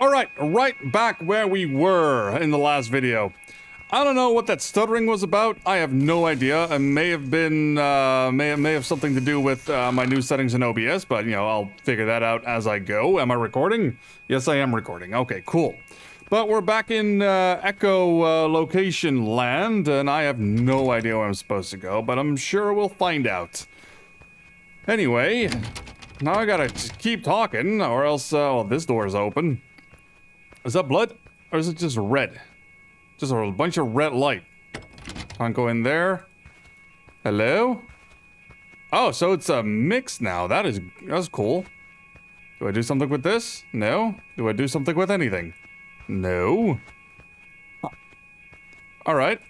Alright, right back where we were in the last video. I don't know what that stuttering was about. I have no idea. It may have been, uh, may, may have something to do with uh, my new settings in OBS, but, you know, I'll figure that out as I go. Am I recording? Yes, I am recording. Okay, cool. But we're back in uh, Echo uh, location land, and I have no idea where I'm supposed to go, but I'm sure we'll find out. Anyway, now I gotta keep talking, or else, uh, well, this door is open. Is that blood? Or is it just red? Just a bunch of red light. Can't go in there. Hello? Oh, so it's a mix now. That is, that's cool. Do I do something with this? No. Do I do something with anything? No. Alright.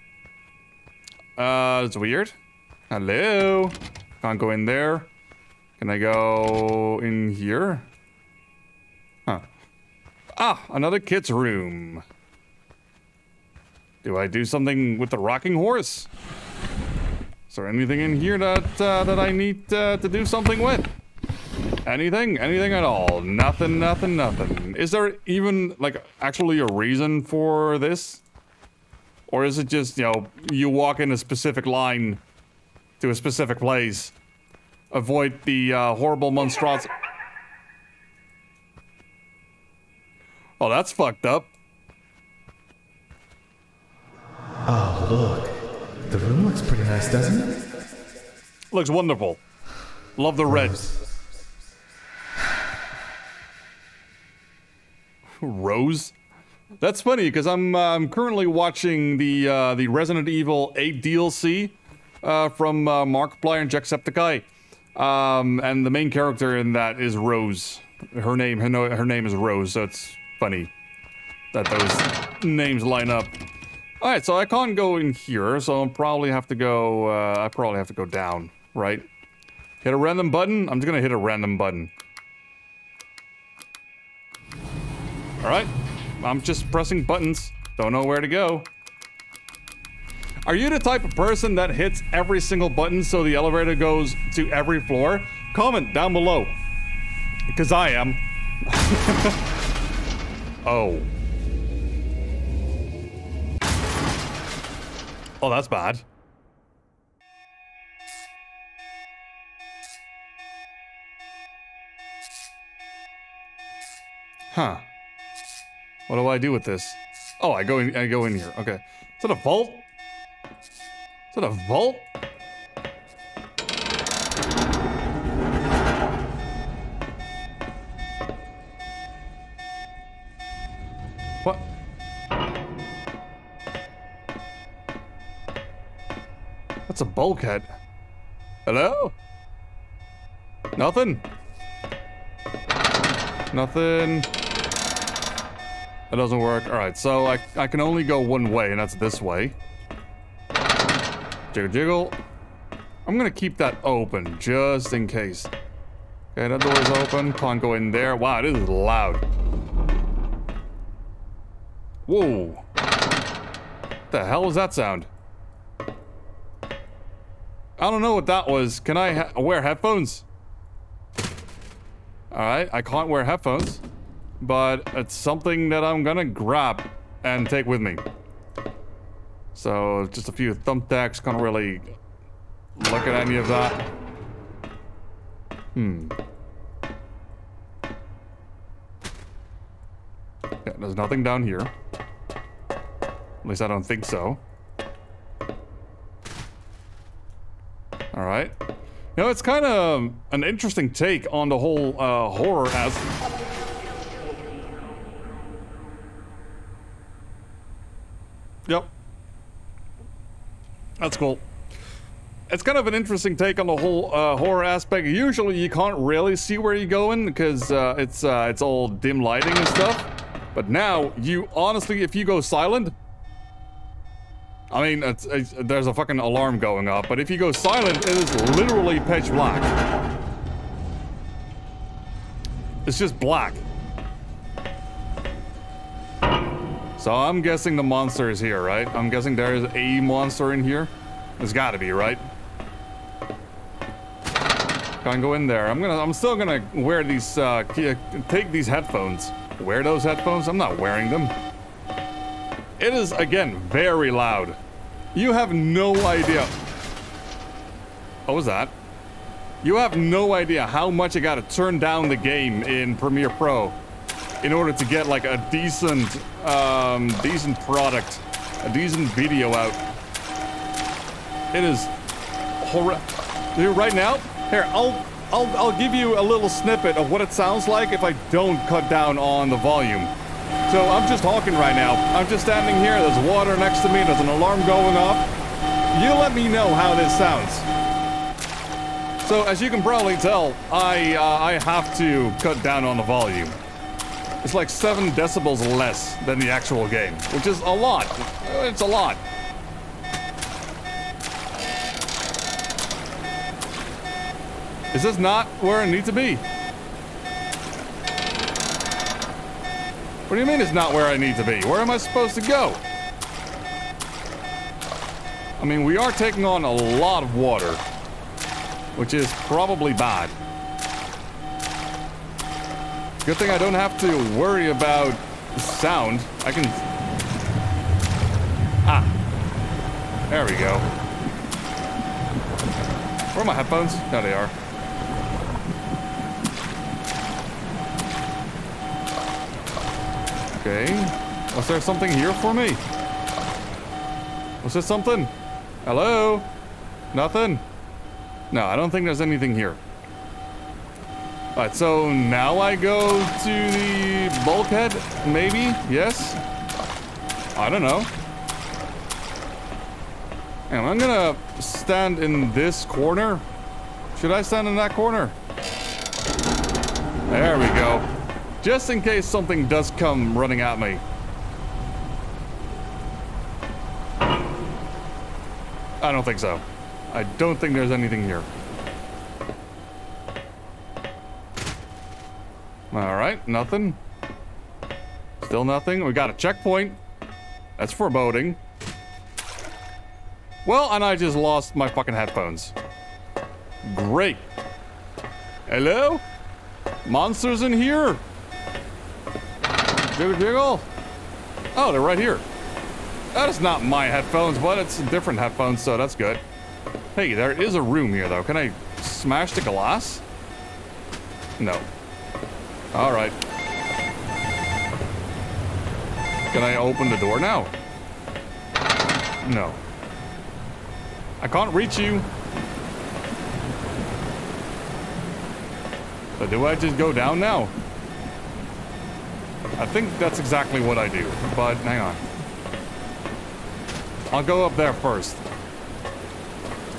Uh, it's weird. Hello? Can't go in there. Can I go in here? Ah, another kid's room. Do I do something with the rocking horse? Is there anything in here that uh, that I need uh, to do something with? Anything? Anything at all? Nothing, nothing, nothing. Is there even, like, actually a reason for this? Or is it just, you know, you walk in a specific line to a specific place? Avoid the uh, horrible monstrosity. Oh, that's fucked up. Oh, look. The room looks pretty nice, doesn't it? Looks wonderful. Love the red. Rose? That's funny because I'm uh, I'm currently watching the uh, the Resident Evil 8 DLC uh, from uh, Markiplier and Jacksepticeye, um, and the main character in that is Rose. Her name her, her name is Rose, so it's funny that those names line up. All right, so I can't go in here, so I'll probably have to go. Uh, I probably have to go down, right? Hit a random button. I'm just gonna hit a random button. All right. I'm just pressing buttons. Don't know where to go. Are you the type of person that hits every single button so the elevator goes to every floor? Comment down below. Because I am. oh. Oh, that's bad. Huh. What do I do with this? Oh, I go in. I go in here. Okay. Is that a vault? Is that a vault? Bulkhead. Hello? Nothing? Nothing. That doesn't work. Alright, so I, I can only go one way, and that's this way. Jiggle jiggle. I'm gonna keep that open, just in case. Okay, that door's open. Can't go in there. Wow, this is loud. Whoa. What the hell was that sound? I don't know what that was. Can I wear headphones? Alright, I can't wear headphones but it's something that I'm gonna grab and take with me. So, just a few thumbtacks, can't really look at any of that. Hmm. Yeah, there's nothing down here. At least I don't think so. Alright. You know, it's kind of an interesting take on the whole uh, horror as... Yep. That's cool. It's kind of an interesting take on the whole uh, horror aspect. Usually you can't really see where you're going because uh, it's uh, it's all dim lighting and stuff. But now, you honestly, if you go silent, I mean, it's, it's, there's a fucking alarm going off, but if you go silent, it is literally pitch black. It's just black. So I'm guessing the monster is here, right? I'm guessing there is a monster in here. There's gotta be, right? Can't go in there. I'm gonna, I'm still gonna wear these, uh, take these headphones. wear those headphones. I'm not wearing them. It is, again, very loud. You have no idea. What was that? You have no idea how much I gotta turn down the game in Premiere Pro in order to get like a decent, um, decent product, a decent video out. It is horrible. Right now, here, I'll, I'll, I'll give you a little snippet of what it sounds like if I don't cut down on the volume. So I'm just talking right now. I'm just standing here, there's water next to me, there's an alarm going off. You let me know how this sounds. So as you can probably tell, I, uh, I have to cut down on the volume. It's like 7 decibels less than the actual game, which is a lot. It's a lot. Is this not where I need to be? What do you mean it's not where I need to be? Where am I supposed to go? I mean, we are taking on a lot of water, which is probably bad. Good thing I don't have to worry about sound. I can... Ah. There we go. Where are my headphones? There they are. Okay. Was there something here for me? Was there something? Hello? Nothing? No, I don't think there's anything here. Alright, so now I go to the bulkhead? Maybe? Yes? I don't know. And I'm gonna stand in this corner. Should I stand in that corner? There we go. Just in case something does come running at me. I don't think so. I don't think there's anything here. Alright, nothing. Still nothing. We got a checkpoint. That's foreboding. Well, and I just lost my fucking headphones. Great. Hello? Monsters in here? Jiggle jiggle. Oh, they're right here. That is not my headphones, but it's a different headphones, so that's good. Hey, there is a room here, though. Can I smash the glass? No. All right. Can I open the door now? No. I can't reach you. So do I just go down now? I think that's exactly what I do, but hang on. I'll go up there first.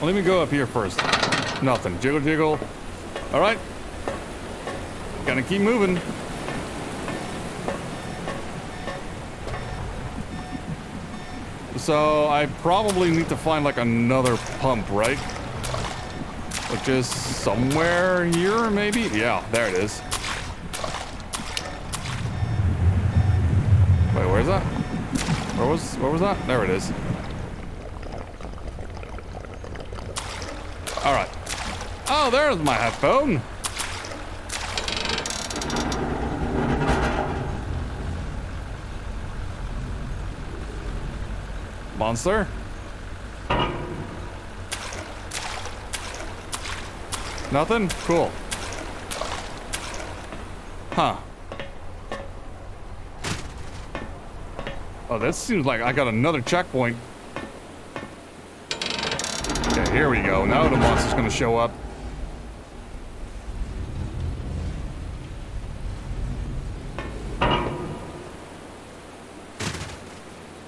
Let me go up here first. Nothing. Jiggle, jiggle. All right. Gonna keep moving. So I probably need to find like another pump, right? Which is somewhere here, maybe? Yeah, there it is. Wait, where's that? Where was where was that? There it is. Alright. Oh, there's my headphone. Monster? Nothing? Cool. Huh. Oh, this seems like I got another checkpoint. Okay, here we go. Now the monster's gonna show up.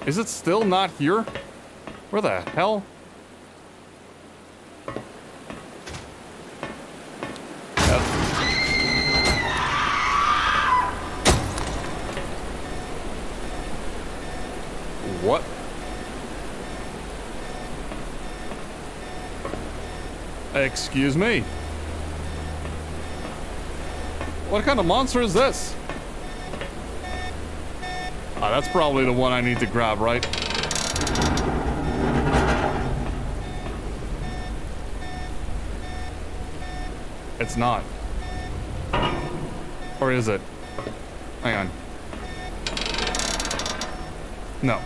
Is it still not here? Where the hell? Excuse me. What kind of monster is this? Ah, that's probably the one I need to grab, right? It's not. Or is it? Hang on. No.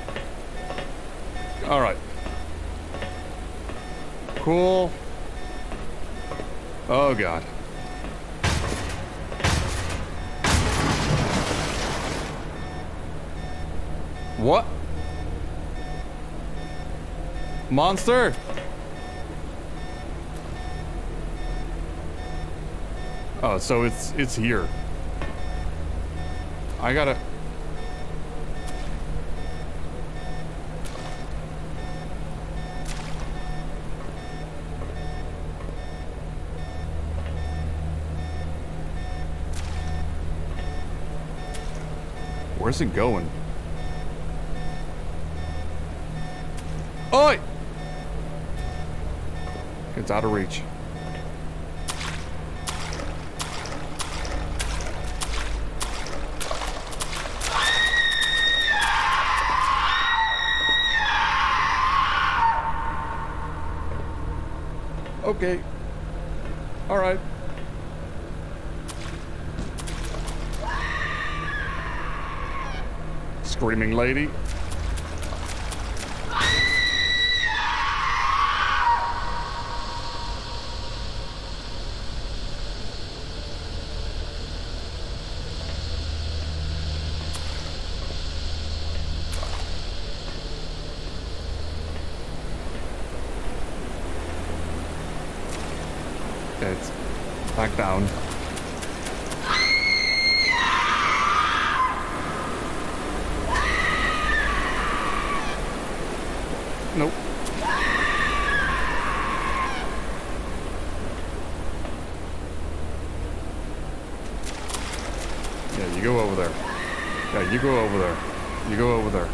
Alright. Cool. Oh, God. What? Monster? Oh, so it's it's here. I gotta. Where's it going? Oi! It's out of reach. Okay. All right. Screaming lady. Okay, it's back down. Nope. Yeah, you go over there. Yeah, you go over there. You go over there.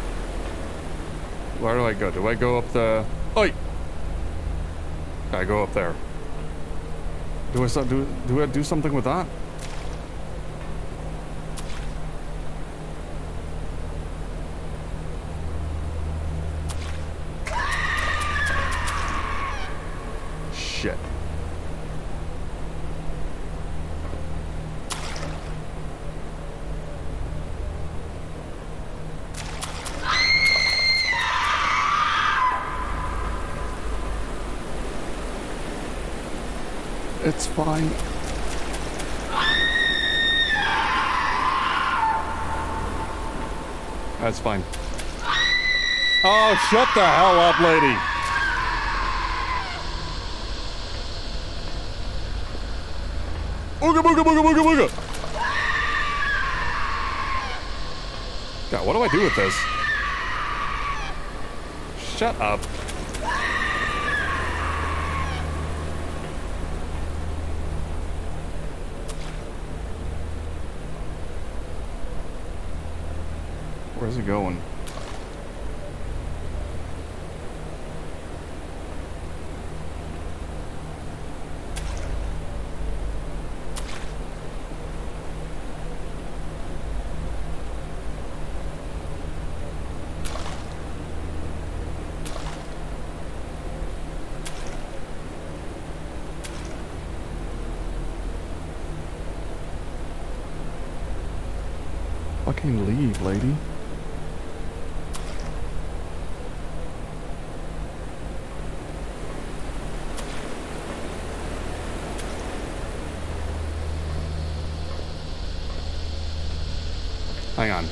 Where do I go? Do I go up the... Oi! I go up there. Do I do do I do something with that? Shit. It's fine. That's fine. Oh, shut the hell up, lady. Ooga booga booga booga booga. God, what do I do with this? Shut up. Where's it going? Leave, lady. Hang on.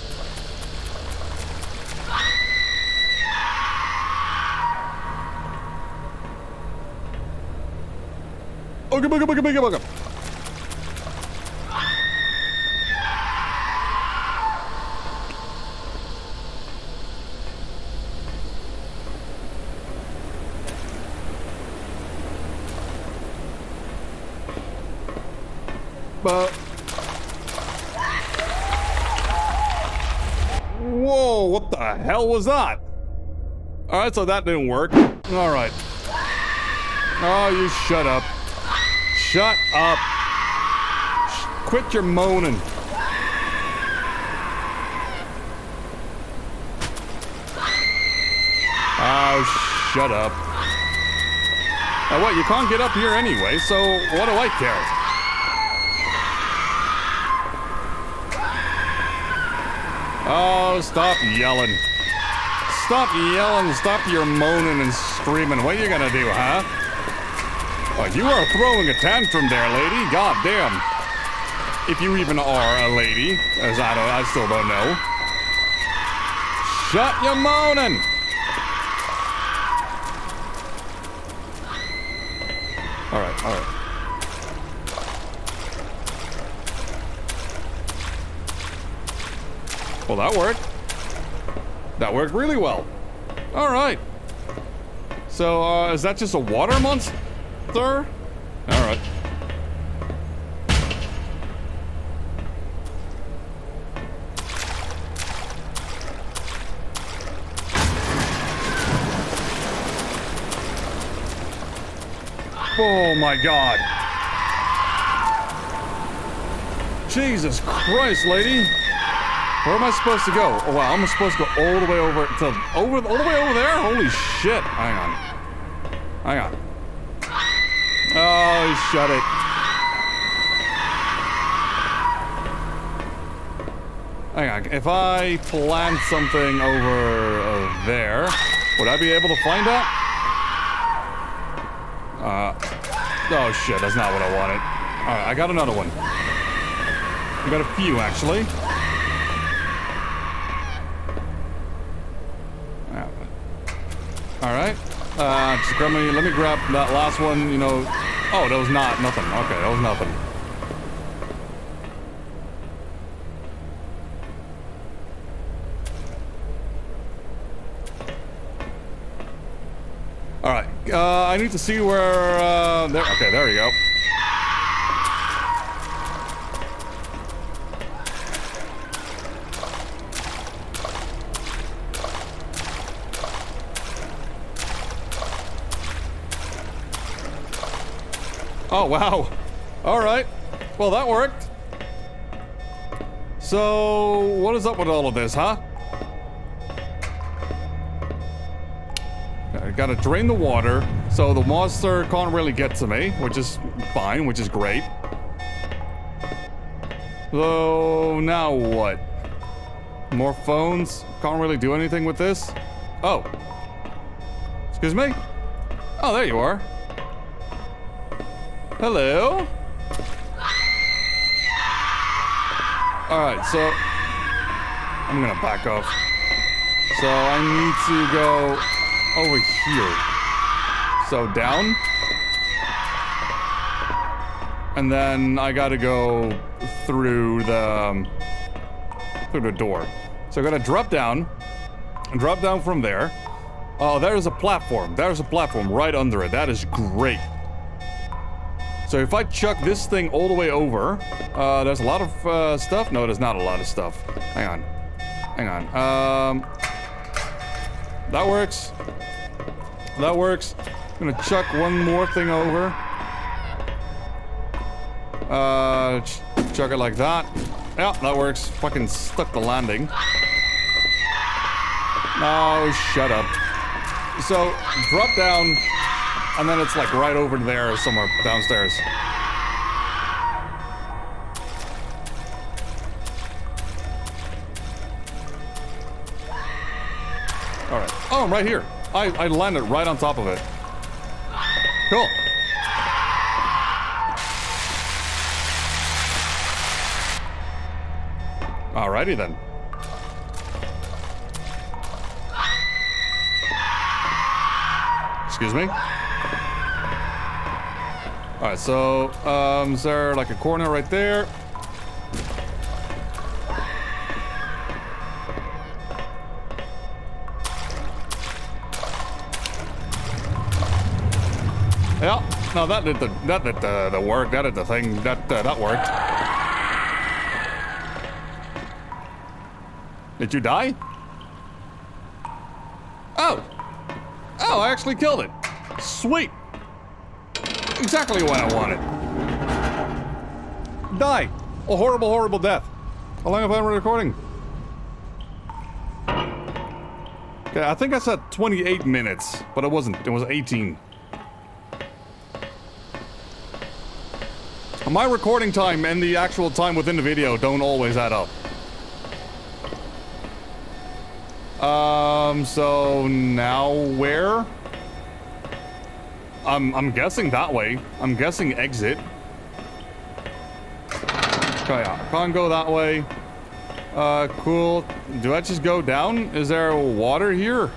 Ooga booga booga booga booga. But Whoa, what the hell was that? Alright, so that didn't work. Alright. Oh, you shut up. Shut up. Quit your moaning. Oh, shut up. Now what, you can't get up here anyway, so what do I care? Oh, stop yelling. stop yelling, stop your moaning and screaming. What are you gonna do, huh? Oh, you are throwing a tantrum there, lady. God damn. If you even are a lady, as I don't, I still don't know. Shut your moaning. All right, all right. Well, that worked. That worked really well. All right. So, uh, is that just a water monster? All right. Oh my god. Jesus Christ, lady. Where am I supposed to go? Oh wow, I'm supposed to go all the way over to over all the way over there? Holy shit. Hang on. Hang on. Oh, shut it. Hang on. If I plant something over uh, there, would I be able to find that? Uh, oh shit, that's not what I wanted. Alright, I got another one. I got a few, actually. Alright. Uh, just grab me, let me grab that last one, you know. Oh, that was not, nothing. Okay, that was nothing. Alright, uh, I need to see where, uh, there, okay, there we go. Oh, wow. All right. Well, that worked. So, what is up with all of this, huh? I gotta drain the water, so the monster can't really get to me, which is fine, which is great. So, now what? More phones? Can't really do anything with this? Oh. Excuse me? Oh, there you are. Hello? Alright, so... I'm gonna back off. So I need to go over here. So down. And then I gotta go through the... Um, through the door. So I gotta drop down. Drop down from there. Oh, there's a platform. There's a platform right under it. That is great. So if I chuck this thing all the way over, uh, there's a lot of uh, stuff. No, there's not a lot of stuff. Hang on. Hang on. Um, that works. That works. I'm gonna chuck one more thing over. Uh, ch chuck it like that. Yeah, that works. Fucking stuck the landing. No, shut up. So, drop down, and then it's like right over there somewhere downstairs. Alright. Oh, I'm right here. I, I landed right on top of it. Cool. Alrighty then. Excuse me? Alright, so, um, is there like a corner right there? Yeah, no, that did the that did the, the work. That did the thing. That uh, that worked. Did you die? Oh, oh, I actually killed it. Sweet. Exactly what I wanted. Die. A horrible, horrible death. How long have I been recording? Okay, I think I said 28 minutes, but it wasn't. It was 18. My recording time and the actual time within the video don't always add up. Um, so now where? I'm, I'm guessing that way. I'm guessing exit. Okay, yeah, can't go that way. Uh, cool. Do I just go down? Is there water here?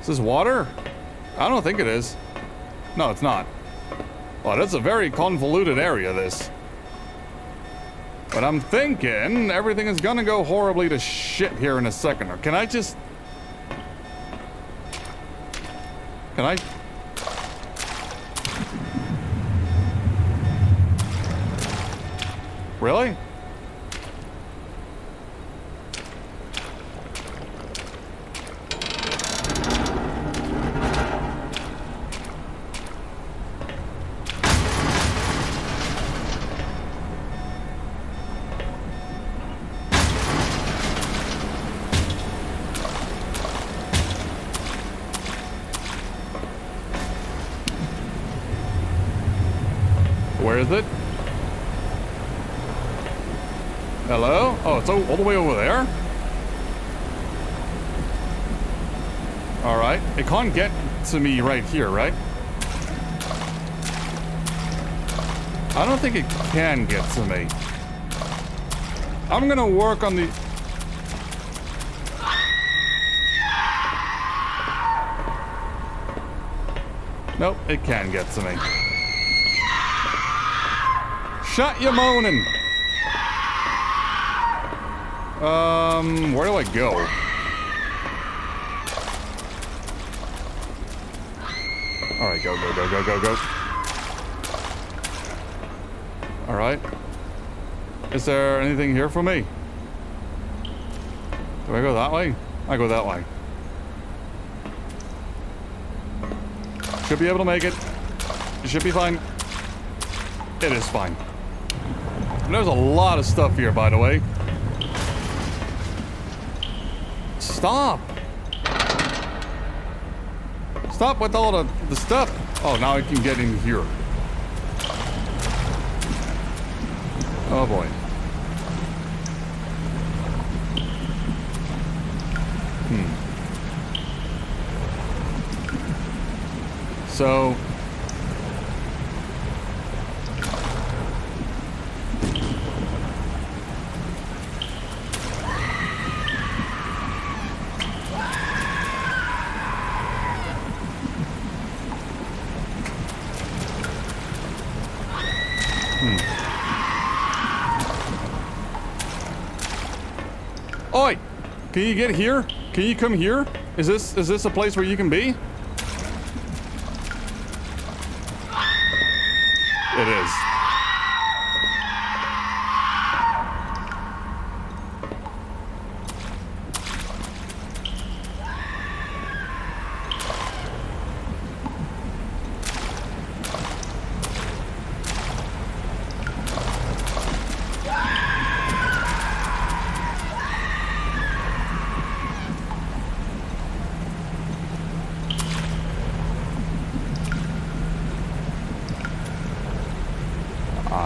Is this water? I don't think it is. No, it's not. Well, that's a very convoluted area, this. But I'm thinking everything is gonna go horribly to shit here in a second. Or can I just... Can I... Really? Where is it? Hello? Oh, it's all, all the way over there? Alright. It can't get to me right here, right? I don't think it can get to me. I'm gonna work on the... Nope, it can get to me. Shut your moaning! Um, where do I go? Alright, go, go, go, go, go, go. Alright. Is there anything here for me? Do I go that way? I go that way. Should be able to make it. It should be fine. It is fine. And there's a lot of stuff here, by the way. Stop! Stop with all the, the stuff. Oh, now I can get in here. Oh boy. Hmm. So... Can you get here? Can you come here? Is this is this a place where you can be? It is.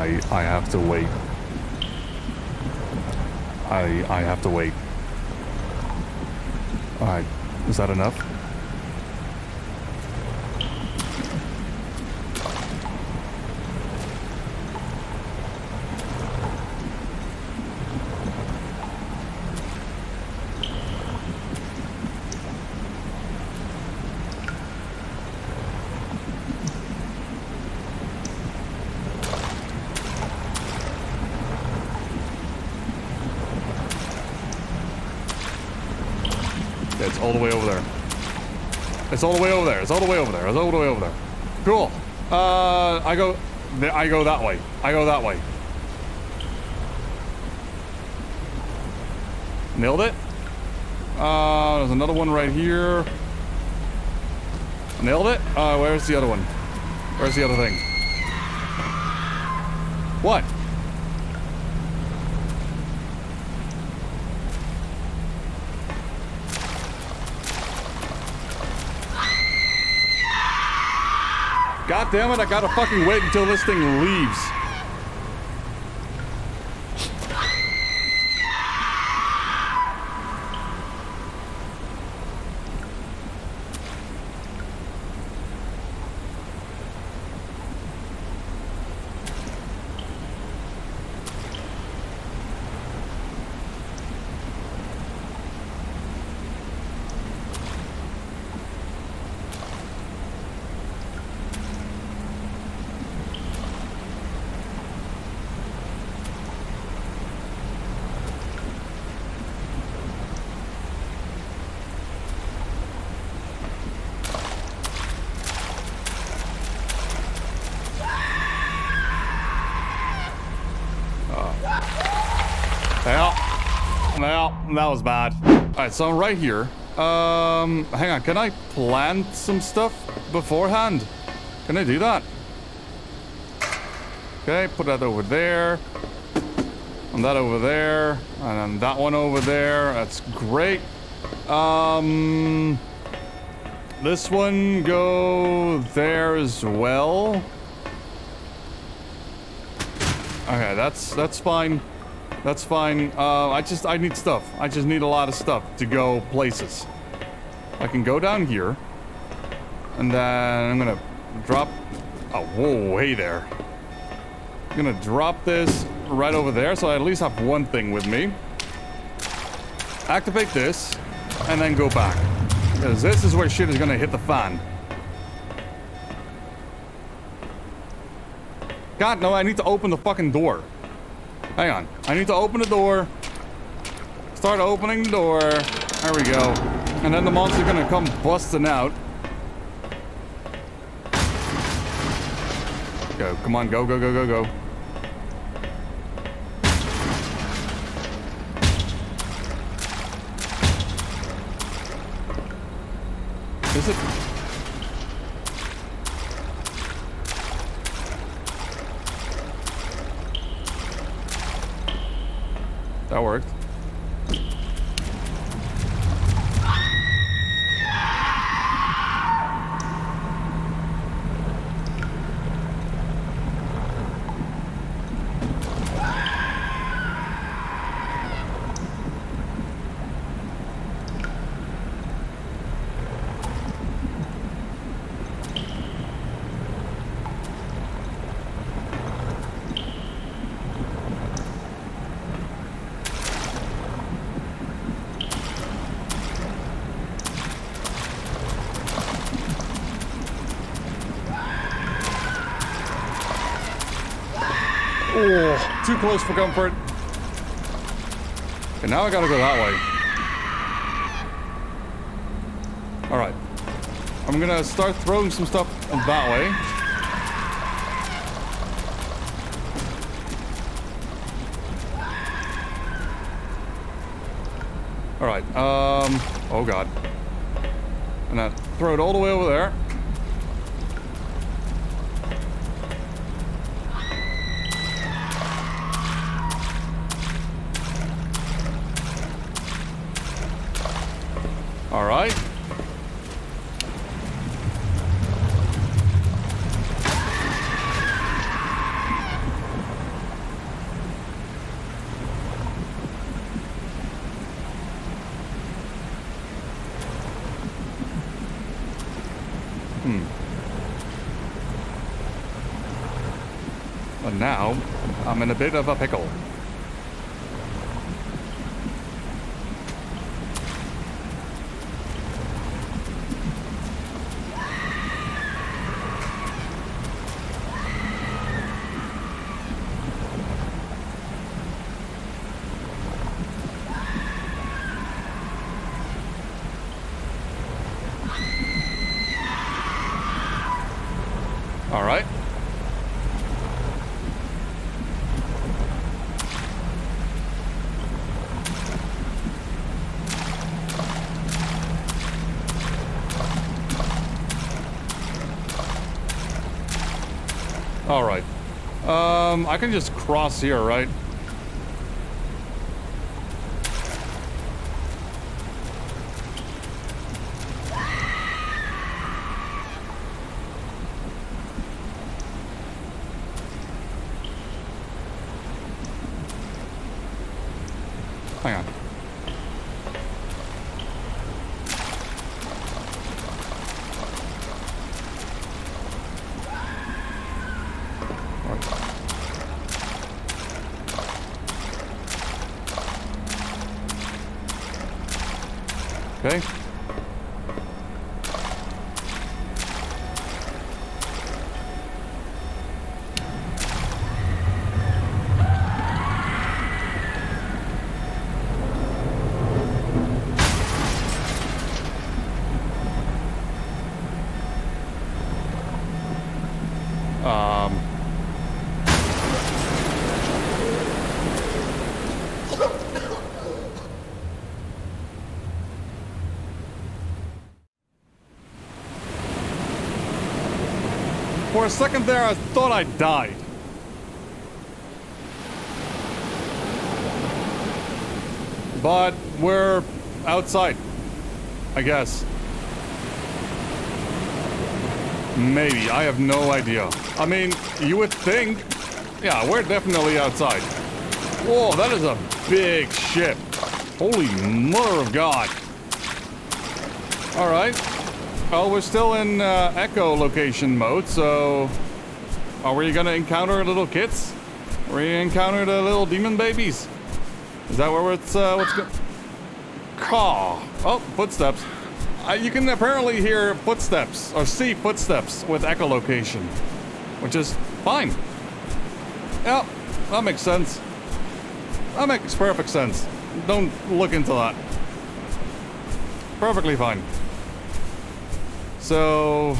I I have to wait. I I have to wait. Alright. Is that enough? It's all the way over there. It's all the way over there. It's all the way over there. It's all the way over there. Cool. Uh, I go. I go that way. I go that way. Nailed it. Uh, there's another one right here. Nailed it. Uh, where's the other one? Where's the other thing? What? God damn it, I gotta fucking wait until this thing leaves. That was bad. All right, so I'm right here. Um, hang on, can I plant some stuff beforehand? Can I do that? Okay, put that over there. And that over there. And then that one over there. That's great. Um, this one go there as well. Okay, that's that's fine. That's fine. Uh, I just I need stuff. I just need a lot of stuff to go places. I can go down here, and then I'm gonna drop. Oh, whoa, hey there. I'm gonna drop this right over there, so I at least have one thing with me. Activate this, and then go back. Because this is where shit is gonna hit the fan. God, no, I need to open the fucking door. Hang on. I need to open the door. Start opening the door. There we go. And then the monster's gonna come busting out. Go, come on, go, go, go, go, go. Is it? That worked. Oh, too close for comfort. And now I gotta go that way. Alright. I'm gonna start throwing some stuff that way. Alright, um... Oh god. And I throw it all the way over there. All right. Hmm. But now, I'm in a bit of a pickle. All right. All right. Um, I can just cross here, right? Hang on. Okay. Um. For a second there, I thought I died. But we're outside. I guess. Maybe. I have no idea. I mean, you would think... Yeah, we're definitely outside. Whoa, that is a big ship. Holy mother of God. Alright. Well, we're still in uh, echolocation mode, so... Are we gonna encounter little kids? Are we encounter the little demon babies? Is that where it's, uh, what's going... Caw. Oh, footsteps. Uh, you can apparently hear footsteps, or see footsteps with echolocation. Which is fine. Yeah, that makes sense. That makes perfect sense. Don't look into that. Perfectly fine. So,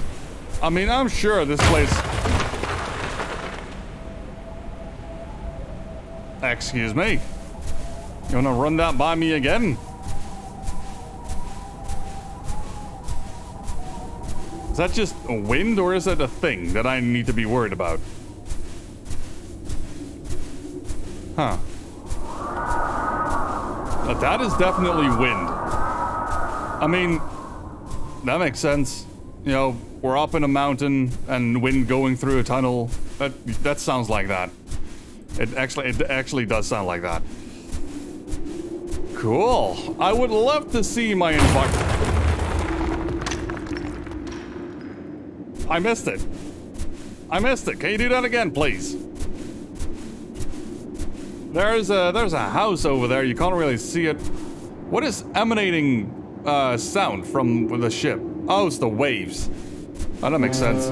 I mean, I'm sure this place... Excuse me. You wanna run that by me again? Is that just a wind or is it a thing that I need to be worried about? Huh. But that is definitely wind. I mean, that makes sense. You know, we're up in a mountain and wind going through a tunnel. That that sounds like that. It actually it actually does sound like that. Cool. I would love to see my environment. I missed it. I missed it. Can you do that again, please? There's a there's a house over there. You can't really see it. What is emanating uh, sound from the ship? Oh, it's the waves. Oh, that makes sense.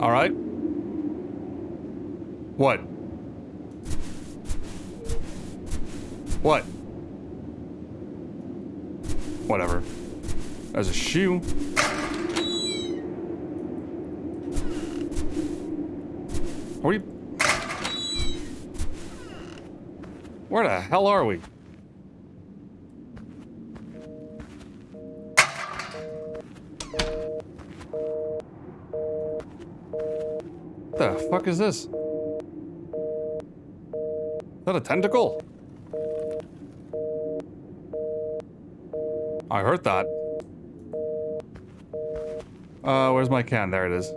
All right. What? What? Whatever. There's a shoe. Are you... Where the hell are we? Fuck is this? Is that a tentacle? I heard that. Uh, where's my can? There it is.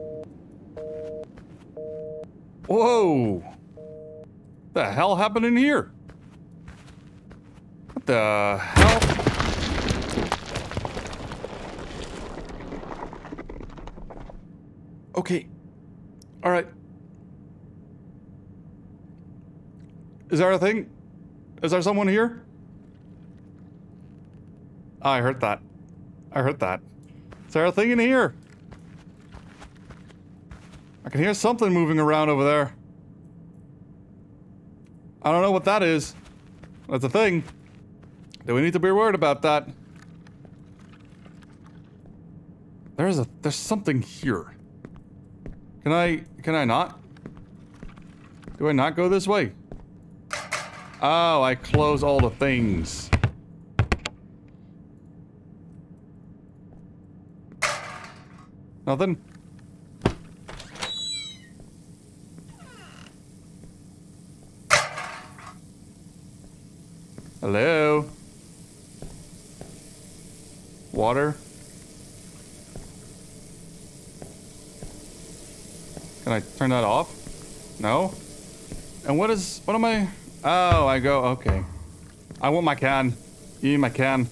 Whoa! The hell happened in here? What the hell? Okay. Alright. Is there a thing? Is there someone here? Oh, I heard that. I heard that. Is there a thing in here? I can hear something moving around over there. I don't know what that is. That's a thing. Do we need to be worried about that? There's a there's something here. Can I can I not? Do I not go this way? Oh, I close all the things. Nothing? Hello? Water? Can I turn that off? No? And what is, what am I? Oh, I go, okay. I want my can. You need my can.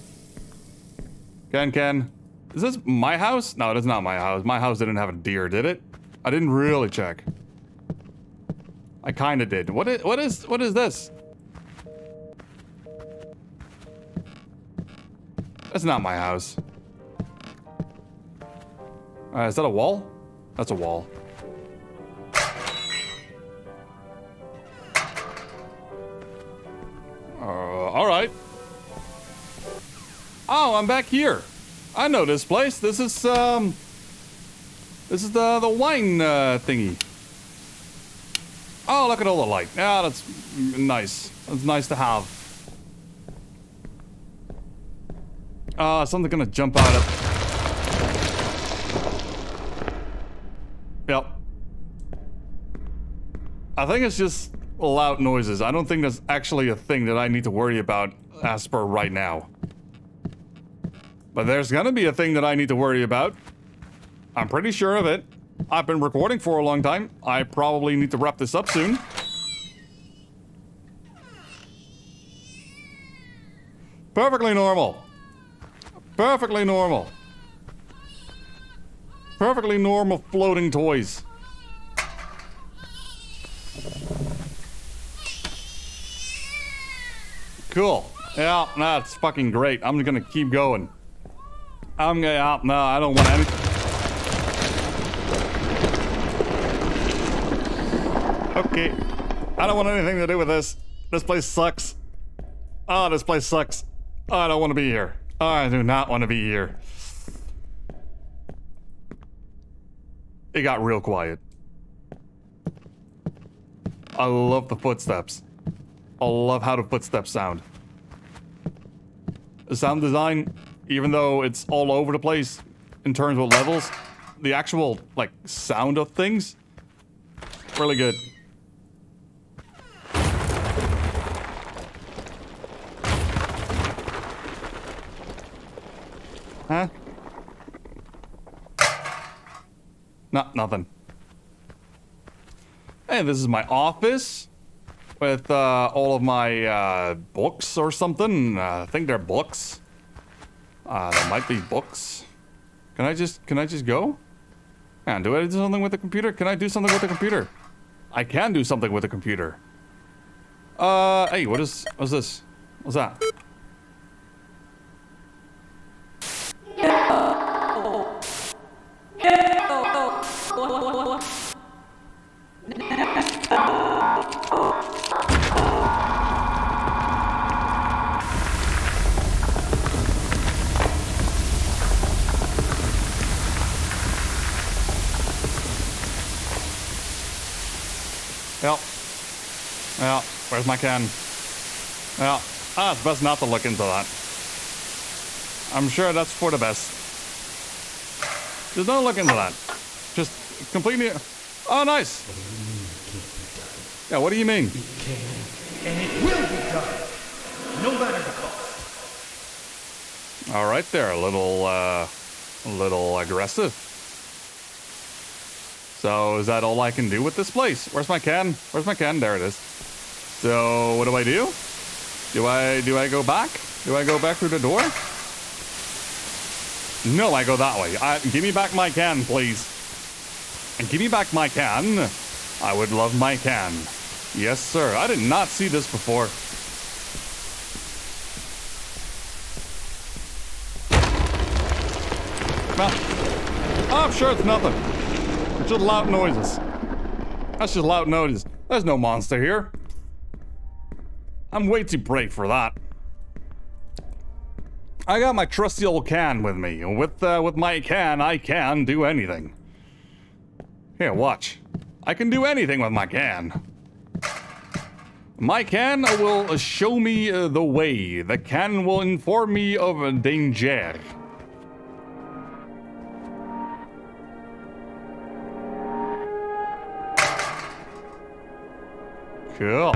Can, can. Is this my house? No, it is not my house. My house didn't have a deer, did it? I didn't really check. I kinda did. What is, what is, what is this? That's not my house. Uh, is that a wall? That's a wall. I'm back here. I know this place. This is, um... This is the, the wine, uh, thingy. Oh, look at all the light. Yeah, that's nice. That's nice to have. Uh, something gonna jump out of... Yep. I think it's just loud noises. I don't think that's actually a thing that I need to worry about as per right now. But there's gonna be a thing that I need to worry about. I'm pretty sure of it. I've been recording for a long time. I probably need to wrap this up soon. Perfectly normal. Perfectly normal. Perfectly normal floating toys. Cool. Yeah, that's fucking great. I'm gonna keep going. I'm gonna, yeah, no, I don't want any. Okay. I don't want anything to do with this. This place sucks. Oh, this place sucks. Oh, I don't want to be here. Oh, I do not want to be here. It got real quiet. I love the footsteps. I love how the footsteps sound. The sound design, even though it's all over the place in terms of levels, the actual, like, sound of things, really good. Huh? No, nothing. Hey, this is my office with uh, all of my uh, books or something. Uh, I think they're books. Uh, there might be books. Can I just can I just go? Man, do I do something with the computer? Can I do something with the computer? I can do something with the computer. Uh, hey, what is what's this? What's that? My can? Yeah, ah, it's best not to look into that. I'm sure that's for the best. Just don't look into that. Just completely. Oh, nice. Yeah, what do you mean? And it will be done, no matter the cost. All right, there, a little, uh, a little aggressive. So is that all I can do with this place? Where's my can? Where's my can? There it is. So what do I do? Do I do I go back? Do I go back through the door? No, I go that way. I, give me back my can, please. And give me back my can. I would love my can. Yes, sir. I did not see this before. Well, I'm sure it's nothing. It's just loud noises. That's just loud noises. There's no monster here. I'm way too brave for that. I got my trusty old can with me. With uh, with my can, I can do anything. Here, watch. I can do anything with my can. My can will show me uh, the way. The can will inform me of danger. Cool.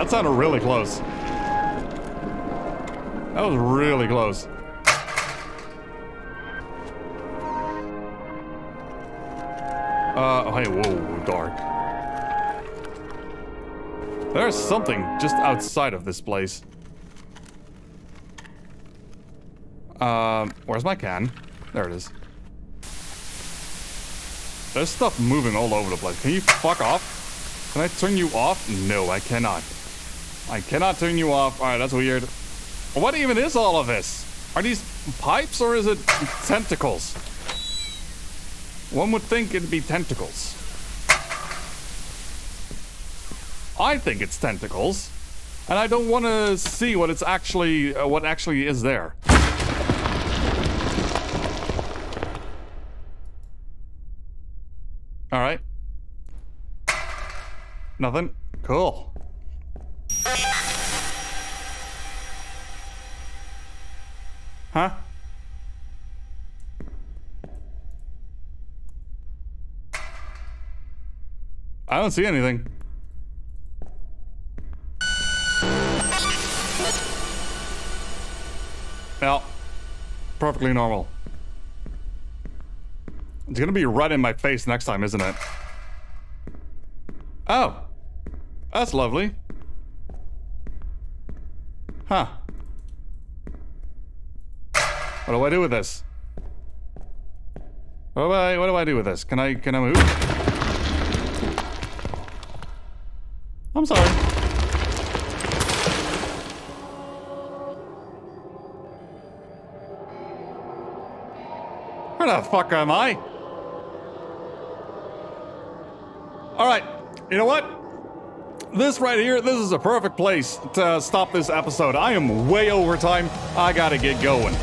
That sounded really close. That was really close. Uh, oh, hey, whoa, dark. There's something just outside of this place. Um, where's my can? There it is. There's stuff moving all over the place. Can you fuck off? Can I turn you off? No, I cannot. I cannot turn you off. Alright, that's weird. What even is all of this? Are these pipes or is it tentacles? One would think it'd be tentacles. I think it's tentacles. And I don't want to see what it's actually, uh, what actually is there. All right. Nothing. Cool. Huh? I don't see anything. Yeah. Perfectly normal. It's gonna be right in my face next time, isn't it? Oh. That's lovely. Huh. What do I do with this? What do I what do I do with this? Can I can I move? I'm sorry. Where the fuck am I? Alright, you know what? This right here, this is a perfect place to stop this episode. I am way over time. I gotta get going.